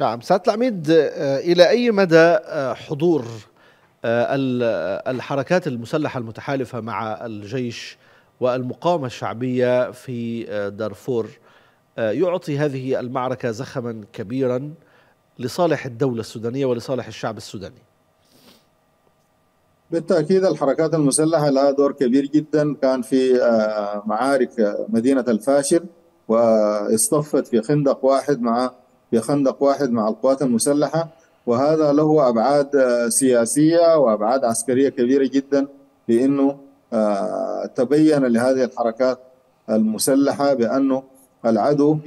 نعم سعادة العميد إلى أي مدى حضور الحركات المسلحة المتحالفة مع الجيش والمقاومة الشعبية في دارفور؟ يعطي هذه المعركة زخما كبيرا لصالح الدولة السودانية ولصالح الشعب السوداني. بالتأكيد الحركات المسلحة لها دور كبير جدا. كان في معارك مدينة الفاشر واصطفت في خندق واحد مع في خندق واحد مع القوات المسلحة وهذا له أبعاد سياسية وأبعاد عسكرية كبيرة جدا بأنه تبين لهذه الحركات المسلحة بأنه العدو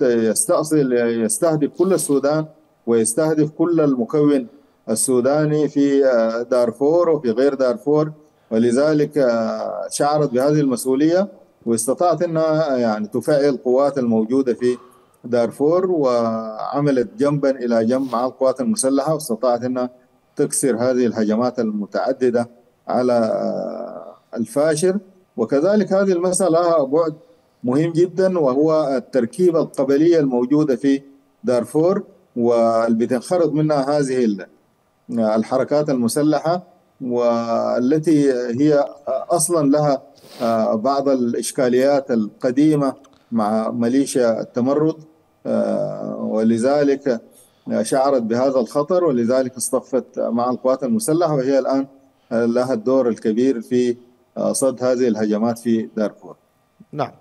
يستأصل يستهدف كل السودان ويستهدف كل المكون السوداني في دارفور وفي غير دارفور. ولذلك شعرت بهذه المسؤولية واستطاعت أنها يعني تفعل القوات الموجودة في دارفور وعملت جنبا إلى جنب مع القوات المسلحة واستطاعت أنها تكسر هذه الهجمات المتعددة على الفاشر. وكذلك هذه المسألة لها بعد مهم جدا وهو التركيبة القبلية الموجودة في دارفور واللي بتنخرط منها هذه الحركات المسلحة والتي هي أصلا لها بعض الإشكاليات القديمة مع ميليشيا التمرد. ولذلك شعرت بهذا الخطر ولذلك اصطفت مع القوات المسلحة وهي الآن لها الدور الكبير في صد هذه الهجمات في دارفور. نعم.